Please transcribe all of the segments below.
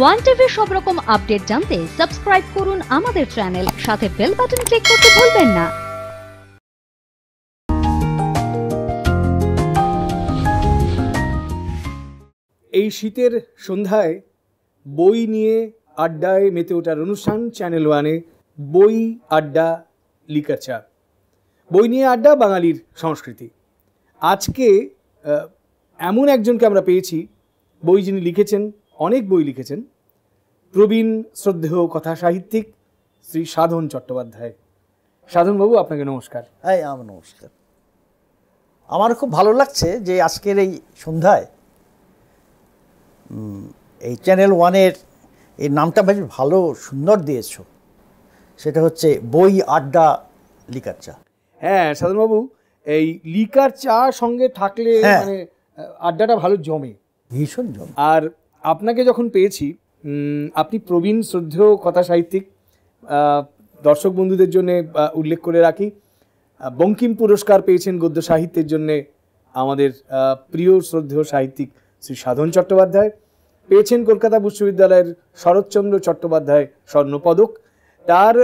One টিভির সব রকম আপডেট জানতে সাবস্ক্রাইব করুন আমাদের চ্যানেল সাথে বেল বাটন ক্লিক করতে ভুলবেন না। এই শীতের সন্ধ্যায় বই নিয়ে আড্ডায় মেতে ওঠার অনুষ্ঠান চ্যানেল ওয়ানে বই, আড্ডা, লিকার চা বই নিয়ে আড্ডা বাঙালির সংস্কৃতি। আজকে এমন একজনকে আমরা পেয়েছি, বই যিনি লিখেছেন অনেক বই লিখেছেন। প্রবীণ শ্রদ্ধেয় কথা সাহিত্যিক শ্রী সাধন চট্টোপাধ্যায়। সাধনবাবু আপনাকে নমস্কার। হ্যাঁ আমার নমস্কার। আমার খুব ভালো লাগছে যে আজকের এই সন্ধ্যায় এই চ্যানেল ওয়ানের এই নামটা বেশ ভালো সুন্দর দিয়েছ। সেটা হচ্ছে বই আড্ডা লিকার চা। হ্যাঁ সাধনবাবু এই লিকার চা সঙ্গে থাকলে হ্যাঁ। মানে আড্ডাটা ভালো জমে। ভীষণ জম। আর আপনাকে যখন পেয়েছি আপনি প্রবীণ, শ্রদ্ধেয় কথা সাহিত্যিক দর্শক বন্ধুদের জন্য উল্লেখ করে রাখি। বঙ্কিম পুরস্কার পেয়েছেন গদ্য সাহিত্যের জন্য আমাদের প্রিয়, শ্রদ্ধেয় সাহিত্যিক শ্রী সাধন চট্টোপাধ্যায়। পেয়েছেন কলকাতা বিশ্ববিদ্যালয়ের শরৎচন্দ্র চট্টোপাধ্যায় স্বর্ণপদক। তার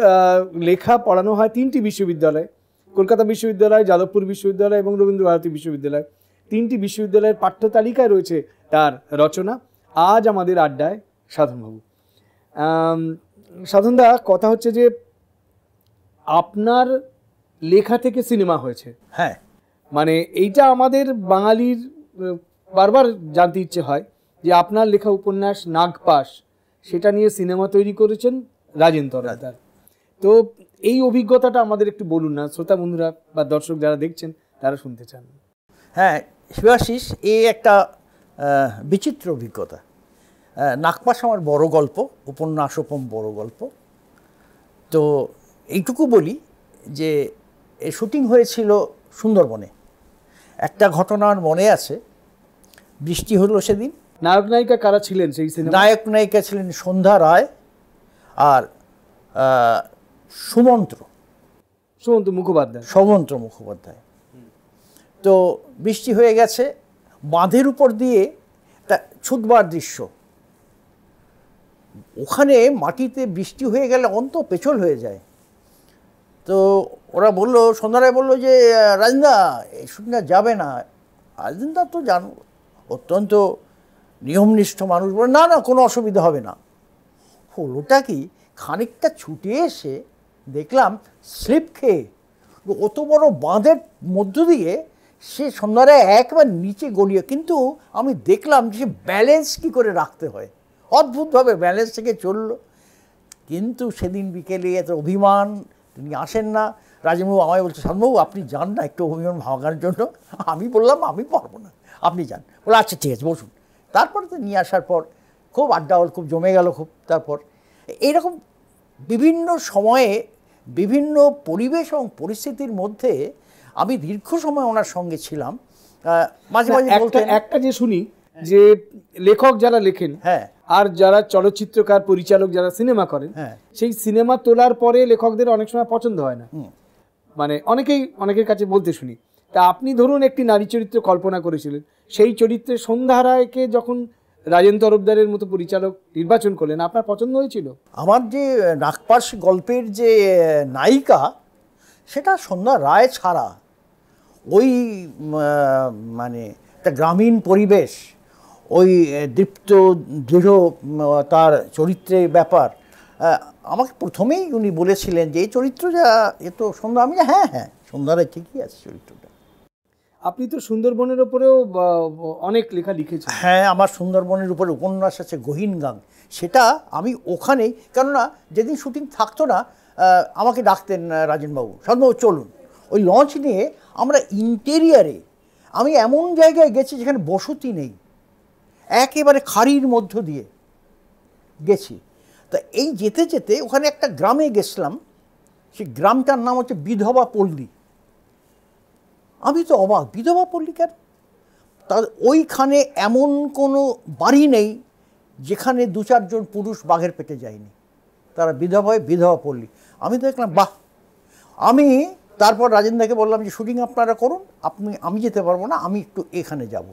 লেখা পড়ানো হয় তিনটি বিশ্ববিদ্যালয়ে, কলকাতা বিশ্ববিদ্যালয়, যাদবপুর বিশ্ববিদ্যালয় এবং রবীন্দ্র ভারতী বিশ্ববিদ্যালয়। তিনটি বিশ্ববিদ্যালয়ের পাঠ্য তালিকায় রয়েছে তার রচনা। আজ আমাদের আড্ডায় সাধনবাবু সাধনদা কথা হচ্ছে যে আপনার লেখা থেকে সিনেমা হয়েছে। হ্যাঁ। মানে এইটা আমাদের বাঙালির বারবার জানতে ইচ্ছে হয় যে আপনার লেখা উপন্যাস নাগপাশ সেটা নিয়ে সিনেমা তৈরি করেছেন রাজেন্দ্র তরফদার। তো এই অভিজ্ঞতাটা আমাদের একটু বলুন না শ্রোতা বন্ধুরা বা দর্শক যারা দেখছেন তারা শুনতে চান। হ্যাঁ শিবাশিস এই একটা বিচিত্র অভিজ্ঞতা। আহ, নাগপাশ আমার বড় গল্প উপন্যাস ওপম বড় গল্প। তো এইটুকু বলি যে শুটিং হয়েছিল সুন্দরবনে। একটা ঘটনার মনে আছে। বৃষ্টি হলো সেদিন। নায়ক নায়িকা কারা ছিলেন সেই সিনেমা নায়ক নায়িকা ছিলেন সন্ধ্যা রায় আর সুমন্ত্র। সুমন্ত মুখোপাধ্যায়। সৌমন্ত্র মুখোপাধ্যায়। তো বৃষ্টি হয়ে গেছে। বাঁধের উপর দিয়ে একটা ছুটবার দৃশ্য। ওখানে মাটিতে বৃষ্টি হয়ে গেলে অন্ত পেছল হয়ে যায়। তো ওরা বলল, সন্ধ্যারায় বলল যে রাজদা এই শুটিংটা যাবে না। রাজদা তো জান, অত্যন্ত নিয়মনিষ্ঠ মানুষ বলে, না না, কোনো অসুবিধা হবে না। হলোটা কি, খানিকটা ছুটে এসে দেখলাম স্লিপ খেয়ে অত বড় বাঁধের মধ্য দিয়ে সে সন্ধ্যারে একবার নিচে গড়িয়ে কিন্তু আমি দেখলাম যে ব্যালেন্স কী করে রাখতে হয়। অদ্ভুতভাবে ব্যালেন্স থেকে চলল। কিন্তু সেদিন বিকেলে এত অভিমান, তিনি আসেন না। রাজবাবু আমায় বলছে শান্তবাবু আপনি যান না, একটু অভিমান ভাঙার জন্য। আমি বললাম, আমি পারব না। আপনি যান। বলে আচ্ছা ঠিক আছে, বসুন। তারপরে তো নিয়ে আসার পর খুব আড্ডা হল, খুব জমে গেল খুব। তারপর এইরকম বিভিন্ন সময়ে বিভিন্ন পরিবেশ এবং পরিস্থিতির মধ্যে আমি দীর্ঘ সময় ওনার সঙ্গে ছিলাম। মাঝে মাঝে বলতেন একটা যে শুনি যে লেখক যারা লেখেন হ্যাঁ। আর যারা চলচ্চিত্রকার পরিচালক যারা সিনেমা করেন হ্যাঁ। সেই সিনেমা তোলার পরে লেখকদের অনেক সময় পছন্দ হয় না। মানে অনেকেই অনেকের কাছে বলতে শুনি তা আপনি ধরুন একটি নারী চরিত্র কল্পনা করেছিলেন সেই চরিত্রে সন্ধ্যা রায়কে যখন রাজেন তরফদারের মতো পরিচালক নির্বাচন করলেন আপনার পছন্দ হয়েছিল? আমার যে নাগপাশ গল্পের যে নায়িকা সেটা সন্ধ্যা রায় ছাড়া ওই মানে একটা গ্রামীণ পরিবেশ ওই দীপ্ত দৃঢ় তার চরিত্রের ব্যাপার আমাকে প্রথমেই উনি বলেছিলেন যে এই চরিত্র যা এ তো সন্ধ্যা আমি হ্যাঁ হ্যাঁ সন্ধ্যা ঠিকই আছে চরিত্রটা। আপনি তো সুন্দরবনের ওপরেও বা- অনেক লেখা লিখেছেন। হ্যাঁ আমার সুন্দরবনের উপরে উপন্যাস আছে গহীন গাং। সেটা আমি ওখানেই কেননা যেদিন শুটিং থাকতো না আমাকে ডাকতেন রাজেনবাবু। সদবাবু চলুন। ওই লঞ্চ নিয়ে আমরা ইন্টেরিয়ারে আমি এমন জায়গায় গেছি যেখানে বসতি নেই, একেবারে খাড়ির মধ্য দিয়ে গেছি। তা এই যেতে যেতে ওখানে একটা গ্রামে গেছিলাম, সেই গ্রামটার নাম হচ্ছে বিধবা পল্লী। আমি তো অবাক, বিধবা পল্লী কেন? তার ওইখানে এমন কোনো বাড়ি নেই যেখানে দু চারজন পুরুষ বাঘের পেটে যায়নি। তারা বিধবা হয়ে বিধবা পল্লী। আমি তো দেখলাম, বাহ! আমি তারপর রাজেন্দ্রকে বললাম যে শুটিং আপনারা করুন আপনি আমি যেতে পারব না আমি একটু এখানে যাব।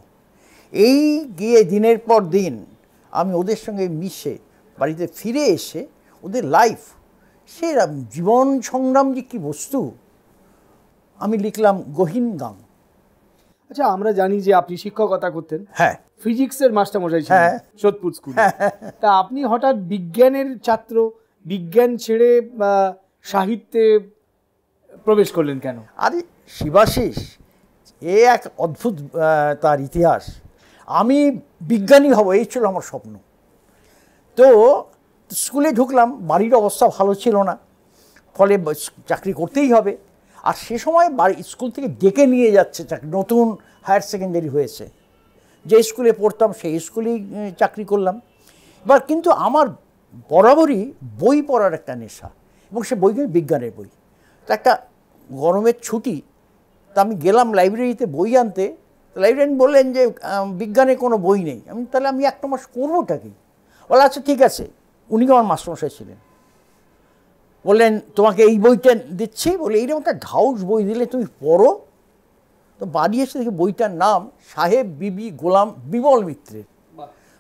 এই গিয়ে দিনের পর দিন আমি ওদের সঙ্গে মিশে বাড়িতে ফিরে এসে ওদের লাইফ সে জীবন সংগ্রাম যে কী বস্তু আমি লিখলাম গহীন গান। আচ্ছা আমরা জানি যে আপনি শিক্ষকতা করতেন। হ্যাঁ। ফিজিক্সের মাস্টারমশাই ছিলেন হ্যাঁ। সোদপুর স্কুলে। তা আপনি হঠাৎ বিজ্ঞানের ছাত্র বিজ্ঞান ছেড়ে সাহিত্যে প্রবেশ করলেন কেন? আরে শিবাশিস এ এক অদ্ভুত তার ইতিহাস। আমি বিজ্ঞানী হব, এই ছিল আমার স্বপ্ন। তো স্কুলে ঢুকলাম, বাড়ির অবস্থা ভালো ছিল না। ফলে চাকরি করতেই হবে। আর সে সময় বাড়ি, স্কুল থেকে ডেকে নিয়ে যাচ্ছে চাকরি, নতুন হায়ার সেকেন্ডারি হয়েছে। যে স্কুলে পড়তাম, সেই স্কুলেই চাকরি করলাম। এবার কিন্তু আমার বরাবরই বই পড়ার একটা নেশা, এবং সে বইগুলো বিজ্ঞানের বই। তো একটা গরমের ছুটি তা আমি গেলাম লাইব্রেরিতে বই আনতে লাইব্রেরিয়ান বললেন যে বিজ্ঞানে কোনো বই নেই। আমি তাহলে আমি একটা মাস করবোটা কি? বলে আচ্ছা ঠিক আছে। উনিও আমার মাস্টারমশাই ছিলেন। বললেন তোমাকে এই বইটা দিচ্ছি। বলে এইরকম একটা ঢাউস বই দিলে তুমি পড়ো। তো বাড়ি এসে দেখি বইটার নাম সাহেব বিবি গোলাম বিমল মিত্রের।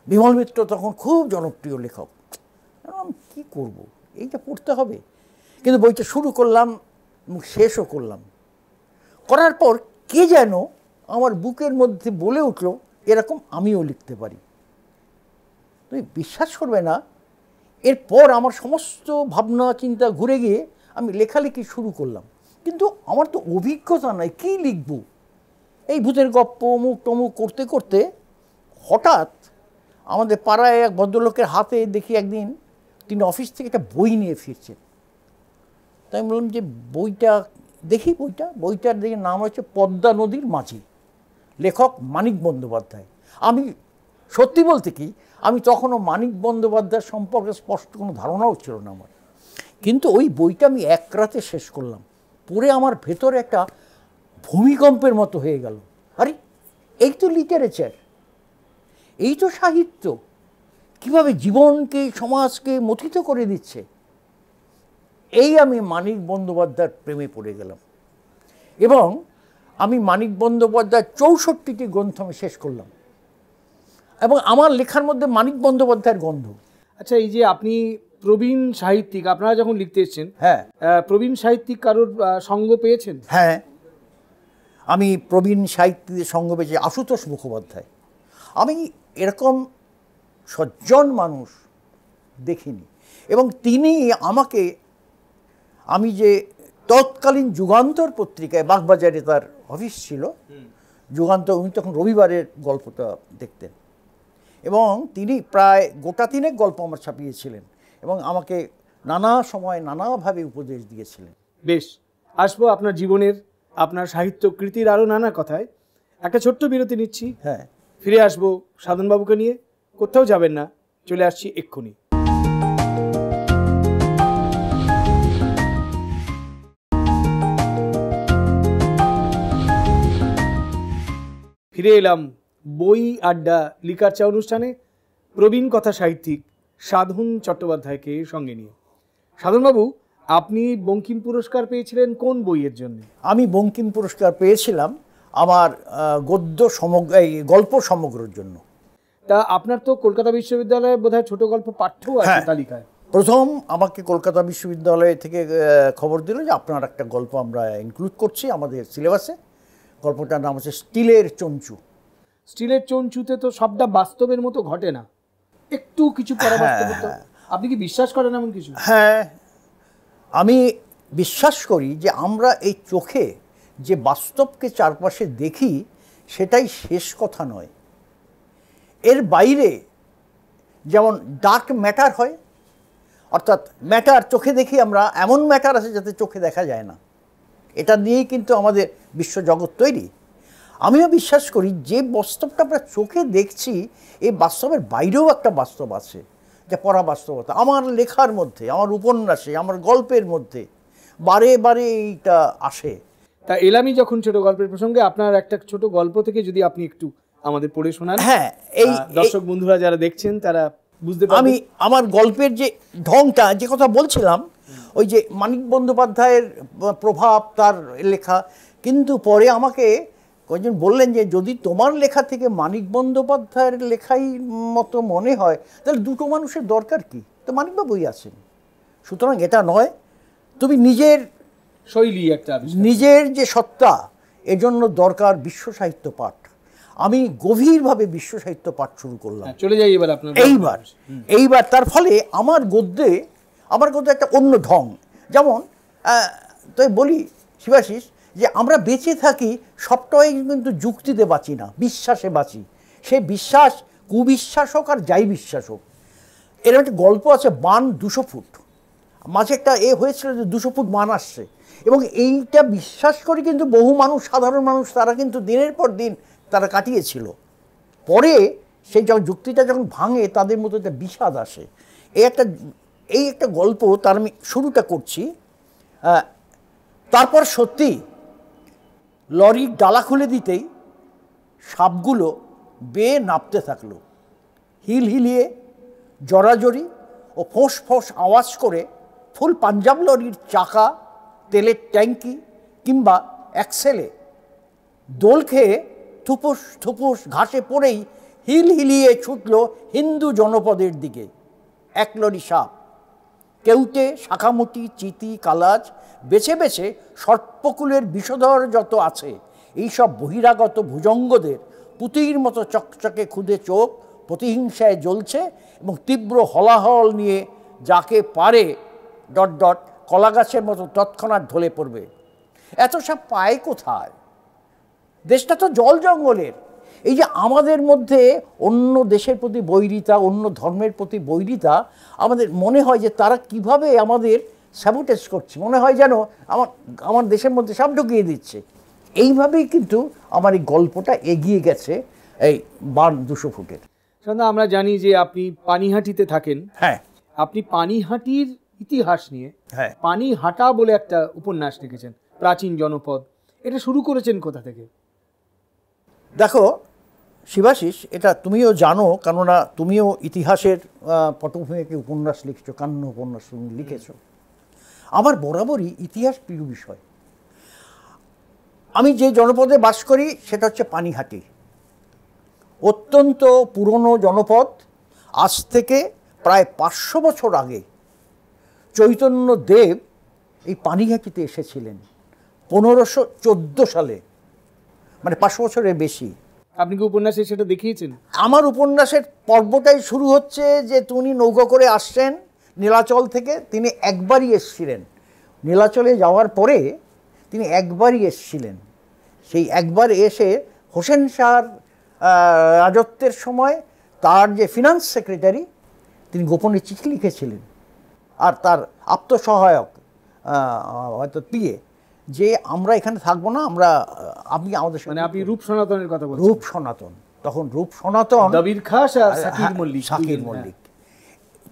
বিমল মিত্র তখন খুব জনপ্রিয় লেখক। আমি কী করব? এইটা পড়তে হবে। কিন্তু বইটা শুরু করলাম এবং শেষও করলাম। করার পর কে যেন আমার বুকের মধ্যে বলে উঠল, এরকম আমিও লিখতে পারি। তুমি বিশ্বাস করবে না, এরপর আমার সমস্ত ভাবনা, চিন্তা ঘুরে গিয়ে আমি লেখালেখি শুরু করলাম। কিন্তু আমার তো অভিজ্ঞতা নাই, কী লিখব? এই ভূতের গপ্প অমুক টমুক করতে করতে হঠাৎ আমাদের পাড়ায় এক ভদ্রলোকের হাতে দেখি একদিন তিনি অফিস থেকে একটা বই নিয়ে ফিরছেন। তাই আমি বললাম যে বইটা, দেখি বইটা। বইটার দেখে নাম হচ্ছে পদ্মা নদীর মাঝি। লেখক মানিক বন্দ্যোপাধ্যায়। আমি সত্যি বলতে কি, আমি তখনও মানিক বন্দ্যোপাধ্যায় সম্পর্কে স্পষ্ট কোনো ধারণাও ছিল না আমার। কিন্তু ওই বইটা আমি এক রাতে শেষ করলাম। পড়ে আমার ভেতরে একটা ভূমিকম্পের মতো হয়ে গেল। আরে, এই তো লিটারেচার এই তো সাহিত্য। কীভাবে জীবনকে, সমাজকে মথিত করে দিচ্ছে? এই আমি মানিক বন্দ্যোপাধ্যায়ের প্রেমে পড়ে গেলাম। এবং আমি মানিক বন্দ্যোপাধ্যায়ের চৌষট্টিটি গ্রন্থ আমি শেষ করলাম। এবং আমার লেখার মধ্যে মানিক বন্দ্যোপাধ্যায়ের গন্ধ। আচ্ছা এই যে আপনি প্রবীণ সাহিত্যিক আপনারা যখন লিখতে এসছেন হ্যাঁ। প্রবীণ সাহিত্যিক কারোর সঙ্গ পেয়েছেন? হ্যাঁ। আমি প্রবীণ সাহিত্যিকদের সঙ্গ পেয়েছি আশুতোষ মুখোপাধ্যায়। আমি এরকম সজ্জন মানুষ দেখিনি। এবং তিনি আমাকে আমি যে তৎকালীন যুগান্তর পত্রিকায় বাগবাজারে তার অফিস ছিল যুগান্তর উনি তখন রবিবারের গল্পটা দেখতেন। এবং তিনি প্রায় গোটা তিনেক গল্প আমার ছাপিয়েছিলেন এবং আমাকে নানা সময় নানাভাবে উপদেশ দিয়েছিলেন। বেশ আসব আপনার জীবনের আপনার সাহিত্য কৃতির আরও নানা কথায়। একটা ছোট্ট বিরতি নিচ্ছি। হ্যাঁ। ফিরে আসব সাধনবাবুকে নিয়ে। কোথাও যাবেন না চলে আসছি এক্ষুনি। ফিরে এলাম বই আড্ডা লিকার চা অনুষ্ঠানে। প্রবীণ কথা সাহিত্যিক সাধন চট্টোপাধ্যায়কে সঙ্গে নিয়ে। সাধনবাবু আপনি বঙ্কিম পুরস্কার পেয়েছিলেন কোন বইয়ের জন্য? আমি বঙ্কিম পুরস্কার পেয়েছিলাম আমার গদ্য সমগ্র এই গল্প সমগ্রর জন্য। তা আপনার তো কলকাতা বিশ্ববিদ্যালয়ে বোধহয় ছোট গল্প পাঠ্য আছে হ্যাঁ। তালিকায়। প্রথম আমাকে কলকাতা বিশ্ববিদ্যালয় থেকে খবর দিল যে আপনার একটা গল্প আমরা ইনক্লুড করছি আমাদের সিলেবাসে গল্পটার নাম হচ্ছে স্টিলের চঞ্চু। স্টিলের চঞ্চুতে তো সবটা বাস্তবের মতো ঘটে না। একটু কিছু পরাবাস্তবতা আপনি কি বিশ্বাস করেন এমন কিছু? হ্যাঁ আমি বিশ্বাস করি যে আমরা এই চোখে যে বাস্তবকে চারপাশে দেখি সেটাই শেষ কথা নয়। এর বাইরে যেমন ডার্ক ম্যাটার হয় অর্থাৎ ম্যাটার চোখে দেখি আমরা এমন ম্যাটার আছে যাতে চোখে দেখা যায় না। এটা নিয়েই কিন্তু আমাদের বিশ্বজগৎ তৈরি। আমিও বিশ্বাস করি যে বাস্তবটা আমরা চোখে দেখছি এই বাস্তবের বাইরেও একটা বাস্তব আছে যা পরা বাস্তবতা। আমার লেখার মধ্যে আমার উপন্যাসে আমার গল্পের মধ্যে বারে বারে এইটা আসে। তা এলামি যখন ছোট গল্পের প্রসঙ্গে আপনার একটা ছোট গল্প থেকে যদি আপনি একটু আমাদের পড়ে শোনান হ্যাঁ এই দর্শক বন্ধুরা যারা দেখছেন তারা বুঝতে আমি আমার গল্পের যে ঢংটা যে কথা বলছিলাম ওই যে মানিক বন্দ্যোপাধ্যায়ের প্রভাব তার লেখা। কিন্তু পরে আমাকে কয়েকজন বললেন যে যদি তোমার লেখা থেকে মানিক বন্দ্যোপাধ্যায়ের লেখাই মতো মনে হয় তাহলে দুটো মানুষের দরকার কি? তো মানিকবাবুই আছেন। সুতরাং এটা নয় তুমি নিজের শৈলী একটা নিজের যে সত্তা এজন্য দরকার বিশ্ব সাহিত্য পাঠ। আমি গভীরভাবে বিশ্ব সাহিত্য পাঠ শুরু করলাম। হ্যাঁ, চলে যাই এবার আপনার এইবার এইবার তার ফলে আমার গদ্যে আমার গদ্যে একটা অন্য ঢং। যেমন তাই বলি, শিবাশিস, যে আমরা বেঁচে থাকি, সবটাই কিন্তু যুক্তিতে বাঁচি না, বিশ্বাসে বাঁচি। সে বিশ্বাস কুবিশ্বাস হোক আর যাই বিশ্বাস হোক। এরকম একটা গল্প আছে, বান দুশো ফুট। মাঝে একটা এ হয়েছিল যে দুশো ফুট মান আসছে। এবং এইটা বিশ্বাস করে কিন্তু বহু মানুষ, সাধারণ মানুষ, তারা কিন্তু দিনের পর দিন তারা কাটিয়েছিল। পরে সেই যখন যুক্তিটা যখন ভাঙে, তাদের মধ্যে একটা বিষাদ আসে। এই একটা এই একটা গল্প তার আমি শুরুটা করছি। তারপর সত্যি লরির ডালা খুলে দিতেই সাপগুলো বেয়ে নাপতে থাকল। হিল হিলিয়ে, জড়াজড়ি ও ফোঁস ফোঁস আওয়াজ করে ফুল পাঞ্জাব লরির চাকা, তেলের ট্যাঙ্কি কিংবা অ্যাক্সেলে দোল খেয়ে থুপুস থুপুস ঘাসে পড়েই হিল হিলিয়ে ছুটল হিন্দু জনপদের দিকে। এক লরি সাপ। কেউটে শাখামুটি চিতি, কালাজ, বেছে বেছে সর্পকুলের বিষধর যত আছে, এইসব বহিরাগত ভুজঙ্গদের পুতির মতো চকচকে খুদে চোখ প্রতিহিংসায় জ্বলছে এবং তীব্র হলাহল নিয়ে যাকে পারে ডট ডট কলাগাছের মতো তৎক্ষণাৎ ঢলে পড়বে। এত সব পায় কোথায়? দেশটা তো জল জঙ্গলের। এই যে আমাদের মধ্যে অন্য দেশের প্রতি বৈরিতা অন্য ধর্মের প্রতি বৈরিতা আমাদের মনে হয় যে তারা কীভাবে আমাদের স্যাবোটেজ করছে? মনে হয় যেন আমার আমার দেশের মধ্যে সব ঢুকিয়ে দিচ্ছে। এইভাবেই কিন্তু আমার এই গল্পটা এগিয়ে গেছে এই বান দুশো ফুটের। সন্ধ্যা আমরা জানি যে আপনি পানিহাটিতে থাকেন। হ্যাঁ। আপনি পানিহাটির ইতিহাস নিয়ে হ্যাঁ। পানিহাটা বলে একটা উপন্যাস লিখেছেন প্রাচীন জনপদ। এটা শুরু করেছেন কোথা থেকে? দেখো শিবাশিস, এটা তুমিও জানো, কেননা তুমিও ইতিহাসের পটভূমিকে উপন্যাস লিখছো কান্ন উপন্যাস তুমি লিখেছ। আমার বরাবরই ইতিহাস প্রিয় বিষয়। আমি যে জনপদে বাস করি, সেটা হচ্ছে পানিহাটি। অত্যন্ত পুরনো জনপদ, আজ থেকে প্রায় পাঁচশো বছর আগে চৈতন্য দেব এই পানিহাটিতে এসেছিলেন, পনেরোশো চোদ্দ সালে মানে পাঁচশো বছরের বেশি। আপনি কি উপন্যাসে সেটা দেখিয়েছেন? আমার উপন্যাসের পর্বটাই শুরু হচ্ছে যে তিনি নৌকা করে আসছেন নীলাচল থেকে, তিনি একবারই এসছিলেন। নীলাচলে যাওয়ার পরে তিনি একবারই এসছিলেন। সেই একবার এসে হোসেন শাহর রাজত্বের সময় তার যে ফিনান্স সেক্রেটারি তিনি গোপনে চিঠি লিখেছিলেন। আর তার আত্মসহায়ক হয়তো পিয়ে যে আমরা এখানে থাকব না আমরা আপনি আমাদের মানে সঙ্গে আপনি রূপ সনাতনের কথা বলছেন। রূপ সনাতন। তখন রূপ সনাতন দবির খাস আর সাকির হ্যাঁ, মল্লিক। দুজন, হ্যাঁ। মল্লিক।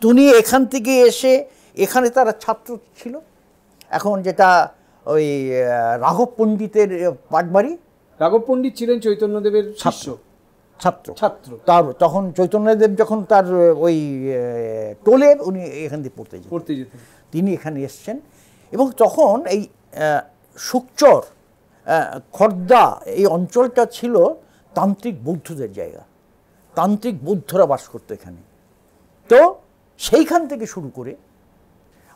তুমি এখান থেকে এসে এখানে তারা ছাত্র ছিল। এখন যেটা ওই রাঘব পণ্ডিতের পাটবাড়ি রাঘব পণ্ডিত ছিলেন চৈতন্যদেবের শিষ্য। ছাত্র। ছাত্র। তার তখন চৈতন্যদেব যখন তার ওই টোলে উনি এখান দিয়ে পড়তে যেতেন। পড়তে যেতেন। তিনি এখানে এসছেন। এবং তখন এই সুকচর খর্দা এই অঞ্চলটা ছিল তান্ত্রিক বৌদ্ধদের জায়গা। তান্ত্রিক বৌদ্ধরা বাস করতো এখানে। তো সেইখান থেকে শুরু করে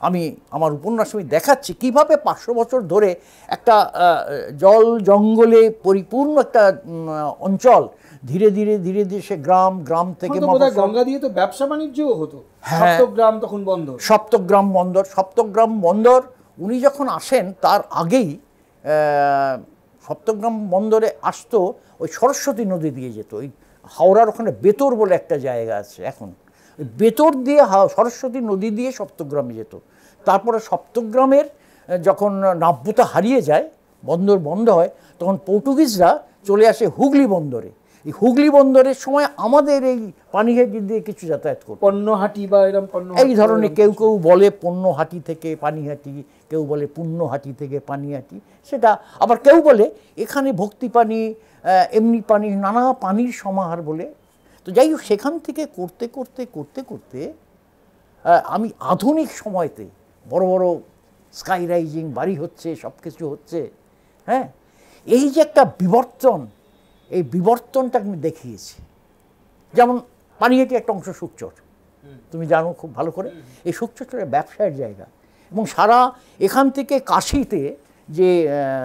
আমি আমার উপন্যাস আমি দেখাচ্ছি কীভাবে পাঁচশো বছর ধরে একটা জল জঙ্গলে পরিপূর্ণ একটা অঞ্চল ধীরে ধীরে ধীরে ধীরে সে গ্রাম গ্রাম থেকে গঙ্গা দিয়ে তো ব্যবসা বাণিজ্যও হতো। হ্যাঁ। গ্রাম তখন বন্ধ সপ্তগ্রাম বন্দর সপ্তগ্রাম বন্দর উনি যখন আসেন, তার আগেই সপ্তগ্রাম বন্দরে আসতো, ওই সরস্বতী নদী দিয়ে যেত। ওই হাওড়ার ওখানে বেতর বলে একটা জায়গা আছে এখন। বেতর দিয়ে সরস্বতী নদী দিয়ে সপ্তগ্রামে যেত। তারপরে সপ্তগ্রামের যখন নাব্যতা হারিয়ে যায়, বন্দর বন্ধ হয়, তখন পর্তুগিজরা চলে আসে হুগলি বন্দরে। এই হুগলি বন্দরের সময় আমাদের এই পানিহাটি দিয়ে কিছু যাতায়াত করতো। পণ্যহাটি বা এরকম পণ্য এই ধরনের কেউ কেউ বলে পণ্যহাটি থেকে পানিহাটি কেউ বলে পুণ্যহাটি থেকে পানিহাটি সেটা আবার কেউ বলে এখানে ভক্তি পানি এমনি পানি নানা পানির সমাহার বলে। তো যাই হোক সেখান থেকে করতে করতে করতে করতে আমি আধুনিক সময়তে বড় বড় স্কাই রাইজিং বাড়ি হচ্ছে সব কিছু হচ্ছে হ্যাঁ? এই যে একটা বিবর্তন এই বিবর্তনটা আমি দেখিয়েছি। যেমন পানিহাটি একটা অংশ সুকচর তুমি জানো খুব ভালো করে। এই সুকচরটা ব্যবসায়ের জায়গা। এবং সারা এখান থেকে কাশিতে যে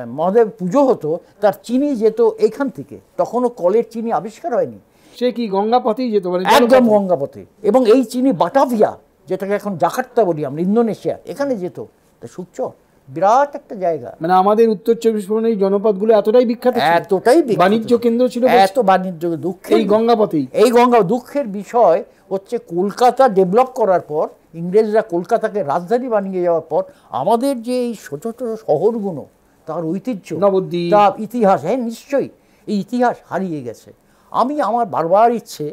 মহাদেব পুজো হতো তার চিনি যেত এইখান থেকে। তখনও কলের চিনি আবিষ্কার হয়নি। সে কি গঙ্গা পথেই যেত মানে একদম? গঙ্গাপথে। এবং এই চিনি বাটাভিয়া যেটাকে এখন জাকার্তা বলি আমরা ইন্দোনেশিয়া এখানে যেত। তা সুকচর বিরাট একটা জায়গা। মানে আমাদের উত্তর চব্বিশ পরগনার এই জনপদগুলো এতটাই বিখ্যাত এতটাই বাণিজ্য কেন্দ্র ছিল? এত বাণিজ্য দুঃখের এই গঙ্গা পথেই এই গঙ্গা দুঃখের বিষয় হচ্ছে কলকাতা ডেভেলপ করার পর ইংরেজরা কলকাতাকে রাজধানী বানিয়ে যাওয়ার পর আমাদের যে এই ছোট ছোট শহরগুলো তার ঐতিহ্য। তার ইতিহাস হ্যাঁ নিশ্চয়ই এই ইতিহাস হারিয়ে গেছে। আমি আমার বারবার ইচ্ছে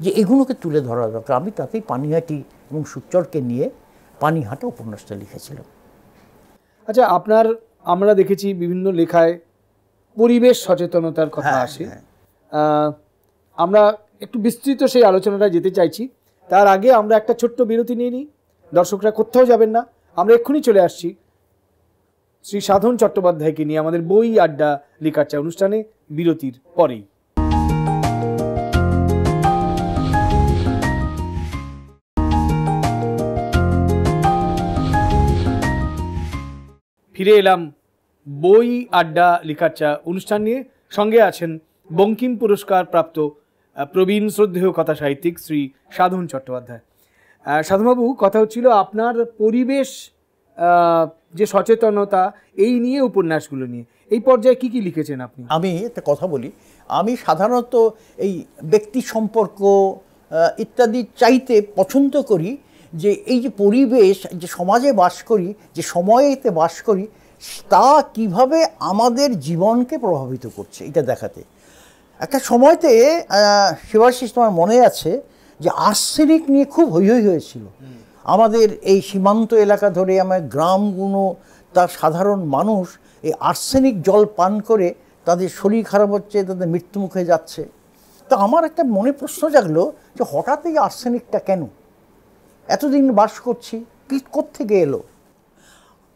যে এগুলোকে তুলে ধরা দরকার। আমি তাতেই পানিহাটি এবং সুচরকে নিয়ে পানিহাটা উপন্যাসটা লিখেছিলাম। আচ্ছা আপনার আমরা দেখেছি বিভিন্ন লেখায় পরিবেশ সচেতনতার কথা হ্যাঁ, আসে। হ্যাঁ। আমরা একটু বিস্তৃত সেই আলোচনাটা যেতে চাইছি। তার আগে আমরা একটা ছোট্ট বিরতি নিয়ে নিই। দর্শকরা কোথাও যাবেন না। আমরা এক্ষুনি চলে আসছি শ্রী সাধন চট্টোপাধ্যায়কে নিয়ে আমাদের বই আড্ডা লিকারচা অনুষ্ঠানে। বিরতির পরেই। ফিরে এলাম বই, আড্ডা লিখাচ্চা অনুষ্ঠান নিয়ে। সঙ্গে আছেন বঙ্কিম পুরস্কার প্রাপ্ত প্রবীণ শ্রদ্ধেয় কথা সাহিত্যিক শ্রী সাধন চট্টোপাধ্যায়। সাধনবাবু, কথা হচ্ছিল আপনার পরিবেশ যে সচেতনতা, এই নিয়ে উপন্যাসগুলো নিয়ে। এই পর্যায়ে কি কি লিখেছেন আপনি? আমি একটা কথা বলি। আমি সাধারণত এই ব্যক্তি সম্পর্ক ইত্যাদি চাইতে পছন্দ করি যে এই যে পরিবেশ, যে সমাজে বাস করি, যে সময়েতে বাস করি, তা কীভাবে আমাদের জীবনকে প্রভাবিত করছে এটা দেখাতে। একটা সময়তে শিবাশিস তোমার মনে আছে যে আর্সেনিক নিয়ে খুব হৈ হৈ হয়েছিল। আমাদের এই সীমান্ত এলাকা ধরে আমার গ্রামগুলো, তার সাধারণ মানুষ এই আর্সেনিক জল পান করে তাদের শরীর খারাপ হচ্ছে, তাদের মৃত্যুমুখে যাচ্ছে। তো আমার একটা মনে প্রশ্ন জাগলো যে হঠাৎ এই আর্সেনিকটা কেন? এতদিন বাস করছি কি কোত্থেকে এলো?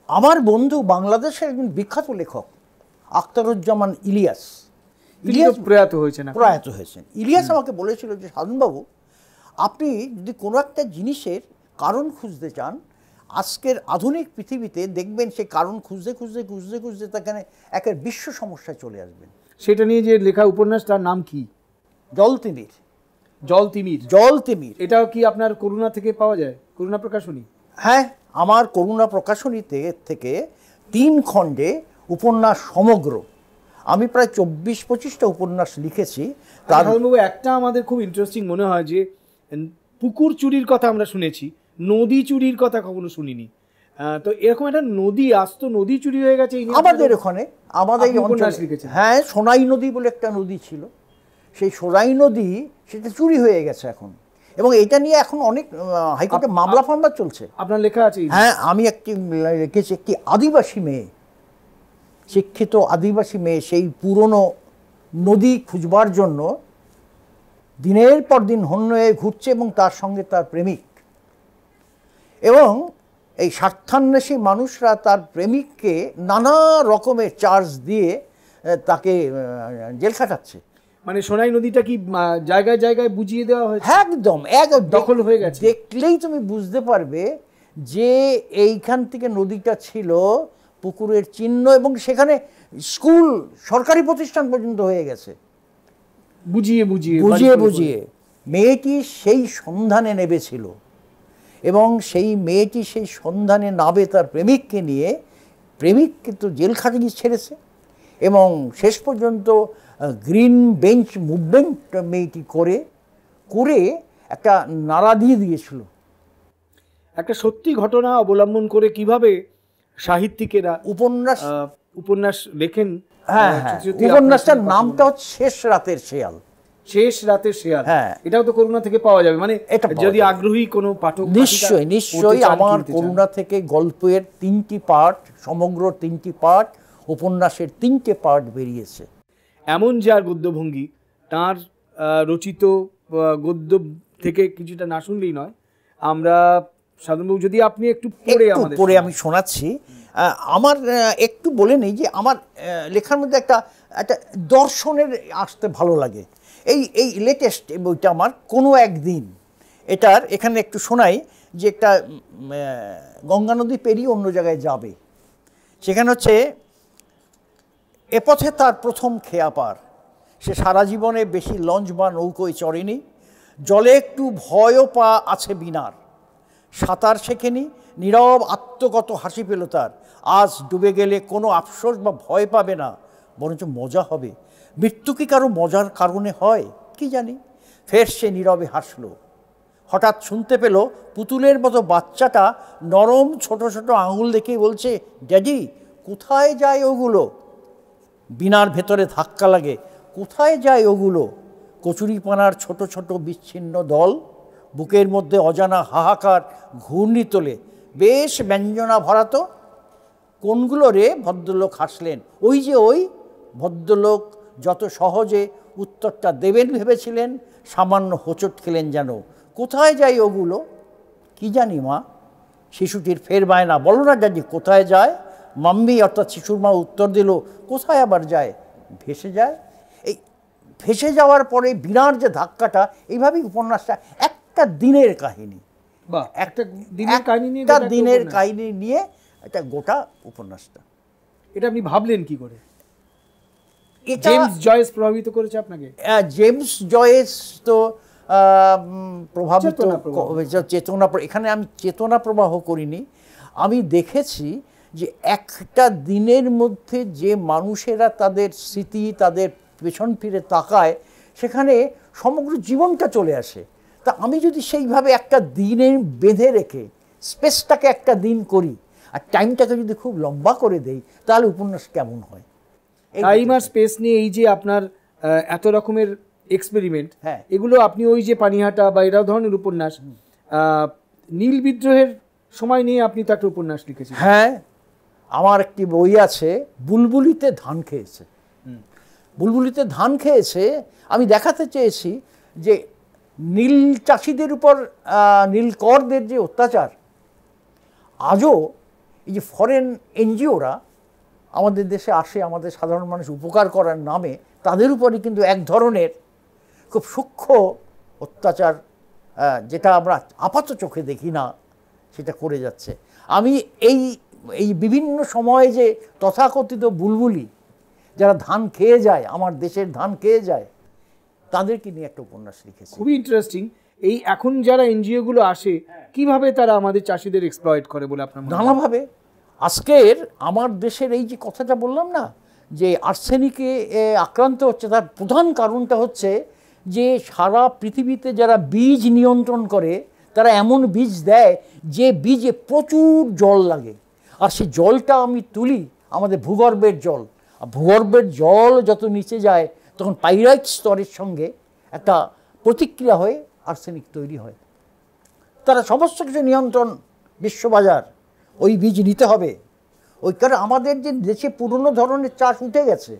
আমার বন্ধু বাংলাদেশের একজন বিখ্যাত লেখক আখতারুজ্জামান ইলিয়াস। ইলিয়াস প্রয়াত হয়েছেন। প্রয়াত হয়েছেন। ইলিয়াস আমাকে বলেছিল যে সাধনবাবু আপনি যদি কোনো একটা জিনিসের কারণ খুঁজতে চান আজকের আধুনিক পৃথিবীতে দেখবেন সেই কারণ খুঁজতে খুঁজতে খুঁজতে খুঁজতে তাখানে একের বিশ্ব সমস্যায় চলে আসবেন। সেটা নিয়ে যে লেখা উপন্যাস তার নাম কি? জল তিমির জল তিমির। জল তিমির। এটাও কি আপনার করুণা থেকে পাওয়া যায়? করুণা প্রকাশনী? হ্যাঁ আমার করুণা প্রকাশনীতে থেকে তিন খণ্ডে উপন্যাস সমগ্র। আমি প্রায় চব্বিশ পঁচিশটা উপন্যাস লিখেছি। তার একটা আমাদের খুব ইন্টারেস্টিং মনে হয় যে পুকুর চুরির কথা আমরা শুনেছি নদী চুরির কথা কখনো শুনিনি। তো এরকম একটা নদী আস্ত নদী চুরি হয়ে গেছে আমাদের ওখানে আমাদের হ্যাঁ সোনাই নদী বলে একটা নদী ছিল। সেই সোনাই নদী সেটা চুরি হয়ে গেছে এখন। এবং এটা নিয়ে এখন অনেক হাইকোর্টে মামলা ফামলা চলছে। আপনার লেখা আছে হ্যাঁ আমি একটি লিখেছি একটি আদিবাসী মেয়ে শিক্ষিত আদিবাসী মেয়ে সেই পুরনো নদী খুঁজবার জন্য দিনের পর দিন হন্য হয়ে ঘুরছে এবং তার সঙ্গে তার প্রেমিক। এবং এই স্বার্থান্বেষী মানুষরা তার প্রেমিককে নানা রকমের চার্জ দিয়ে তাকে জেল খাটাচ্ছে। মানে সোনাই নদীটা কি জায়গায় জায়গায় বুঝিয়ে দেওয়া হয়েছে? একদম একদম। দখল হয়ে গেছে। দেখলেই তুমি বুঝতে পারবে যে এইখান থেকে নদীটা ছিল পুকুরের চিহ্ন এবং সেখানে স্কুল সরকারি প্রতিষ্ঠান পর্যন্ত হয়ে গেছে। বুঝিয়ে বুঝিয়ে বুঝিয়ে বুঝিয়ে। মেয়েটি সেই সন্ধানে নেবেছিল এবং সেই মেয়েটি সেই সন্ধানে নাবে তার প্রেমিককে নিয়ে প্রেমিক কিন্তু জেল ছেড়েছে এবং শেষ পর্যন্ত গ্রিন বেঞ্চ মুভমেন্ট মেয়েটি করে করে একটা নাড়া দিয়ে দিয়েছিল। একটা সত্যি ঘটনা অবলম্বন করে কীভাবে সাহিত্যিকেরা উপন্যাস উপন্যাস লেখেন হ্যাঁ হ্যাঁ উপন্যাসটার নামটা হচ্ছে শেষ রাতের শেয়াল। শেষ রাতে শেয়াল। হ্যাঁ। এটাও তো করুণা থেকে পাওয়া যাবে। মানে এটা যদি আগ্রহী কোনো পাঠক নিশ্চয়ই নিশ্চয়ই আমার করুণা থেকে গল্পের তিনটি পার্ট সমগ্র তিনটি পার্ট উপন্যাসের তিনটে পার্ট বেরিয়েছে। এমন যার গদ্যভঙ্গি তার রচিত গদ্য থেকে কিছুটা না শুনলেই নয়। আমরা সাধারণবাবু যদি আপনি একটু পড়ে আমাদের পরে আমি শোনাচ্ছি। আমার একটু বলে নেই যে আমার লেখার মধ্যে একটা একটা দর্শনের আসতে ভালো লাগে। এই এই লেটেস্ট বইটা আমার কোনো একদিন এটার এখানে একটু শোনাই যে একটা গঙ্গা নদী পেরিয়ে অন্য জায়গায় যাবে। সেখানে হচ্ছে এ পথে তার প্রথম খেয়া পার। সে সারা জীবনে বেশি লঞ্চ বা নৌকোয় চড়েনি, জলে একটু ভয়ও পা আছে বিনার। সাঁতার শেখেনি, নীরব আত্মগত হাসি পেল তার। আজ ডুবে গেলে কোনো আফসোস বা ভয় পাবে না, বরঞ্চ মজা হবে। মৃত্যু কি কারও মজার কারণে হয়, কি জানি? ফের সে নীরবে হাসলো। হঠাৎ শুনতে পেল পুতুলের মতো বাচ্চাটা নরম ছোট ছোট আঙুল দেখে বলছে, ড্যাডি, কোথায় যায় ওগুলো? বিনার ভেতরে ধাক্কা লাগে। কোথায় যায় ওগুলো? কচুরিপানার ছোট ছোট বিচ্ছিন্ন দল বুকের মধ্যে অজানা হাহাকার ঘূর্ণি তোলে। বেশ ব্যঞ্জনা ভরাতো কোনগুলো রে? ভদ্রলোক হাসলেন। ওই যে ওই। ভদ্রলোক যত সহজে উত্তরটা দেবেন ভেবেছিলেন, সামান্য হোঁচট খেলেন যেন। কোথায় যায় ওগুলো? কি জানি মা। শিশুটির ফের বায়না। বলো না জানি কোথায় যায়? মাম্মি অর্থাৎ শিশুর মা উত্তর দিল কোথায় আবার যায়? ভেসে যায়। এই ভেসে যাওয়ার পরে বিরাট যে ধাক্কাটা এইভাবেই উপন্যাসটা একটা দিনের কাহিনী। বাহ একটা দিনের কাহিনী নিয়ে একটা দিনের। কাহিনী নিয়ে একটা গোটা উপন্যাসটা। এটা আপনি ভাবলেন কি করে? জেমস জয়েস প্রভাবিত করেছে আপনাকে? জেমস জয়েস তো প্রভাবিত চেতনা এখানে আমি চেতনা প্রবাহ করিনি। আমি দেখেছি যে একটা দিনের মধ্যে যে মানুষেরা তাদের স্মৃতি তাদের পেছন ফিরে তাকায় সেখানে সমগ্র জীবনটা চলে আসে। তা আমি যদি সেইভাবে একটা দিনে বেঁধে রেখে স্পেসটাকে একটা দিন করি আর টাইমটাকে যদি খুব লম্বা করে দেই তাহলে উপন্যাস কেমন হয়? টাইম আর স্পেস নিয়ে এই যে আপনার এত রকমের এক্সপেরিমেন্ট হ্যাঁ। এগুলো আপনি ওই যে পানিহাটা বা এরা ধরনের উপন্যাস নীল বিদ্রোহের সময় নিয়ে আপনি তো একটা উপন্যাস লিখেছেন হ্যাঁ। আমার একটি বই আছে বুলবুলিতে ধান খেয়েছে। বুলবুলিতে ধান খেয়েছে? আমি দেখাতে চেয়েছি যে নীল চাষিদের উপর নীলকরদের যে অত্যাচার আজও এই যে ফরেন এনজিওরা আমাদের দেশে আসে আমাদের সাধারণ মানুষ উপকার করার নামে তাদের উপরই কিন্তু এক ধরনের খুব সূক্ষ্ম অত্যাচার যেটা আমরা আপাত চোখে দেখি না সেটা করে যাচ্ছে। আমি এই এই বিভিন্ন সময়ে যে তথাকথিত বুলবুলি যারা ধান খেয়ে যায় আমার দেশের ধান খেয়ে যায় তাদেরকে নিয়ে একটা উপন্যাস লিখেছি। খুবই ইন্টারেস্টিং এই এখন যারা এনজিও গুলো আসে কীভাবে তারা আমাদের চাষিদের এক্সপ্লয়েট করে বলে আপনার নানাভাবে। আজকের আমার দেশের এই যে কথাটা বললাম না যে আর্সেনিকে আক্রান্ত হচ্ছে তার প্রধান কারণটা হচ্ছে যে সারা পৃথিবীতে যারা বীজ নিয়ন্ত্রণ করে তারা এমন বীজ দেয় যে বীজে প্রচুর জল লাগে। আর সেই জলটা আমি তুলি আমাদের ভূগর্ভের জল। আর ভূগর্ভের জল যত নিচে যায় তখন পাইরাইট স্তরের সঙ্গে একটা প্রতিক্রিয়া হয়ে আর্সেনিক তৈরি হয়। তারা সমস্ত কিছু নিয়ন্ত্রণ বিশ্ববাজার ওই বীজ নিতে হবে। ওই কারণে আমাদের যে দেশে পুরনো ধরনের চাষ উঠে গেছে।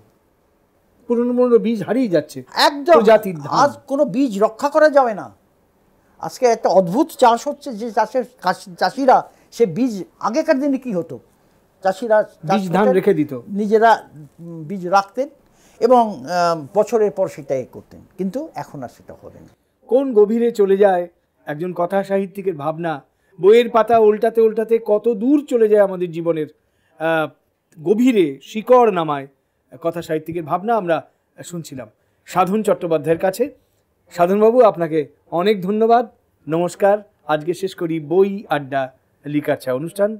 পুরনো পুরনো বীজ হারিয়ে যাচ্ছে। একদম। জাতির। আজ কোনো বীজ রক্ষা করা যাবে না। আজকে একটা অদ্ভুত চাষ হচ্ছে যে চাষের চাষিরা সে বীজ আগেকার দিনে কি হতো? চাষিরা বীজ ধান রেখে দিত। নিজেরা বীজ রাখতেন এবং বছরের পর সেটা এ করতেন। কিন্তু এখন আর সেটা হবে না। কোন গভীরে চলে যায় একজন কথা সাহিত্যিকের ভাবনা? বইয়ের পাতা উল্টাতে উল্টাতে কত দূর চলে যায় আমাদের জীবনের গভীরে শিকড় নামায় কথা সাহিত্যিকের ভাবনা আমরা শুনছিলাম। সাধন চট্টোপাধ্যায়ের কাছে। সাধনবাবু আপনাকে অনেক ধন্যবাদ। নমস্কার। আজকে শেষ করি বই আড্ডা। लिकाछा अनुष्ठान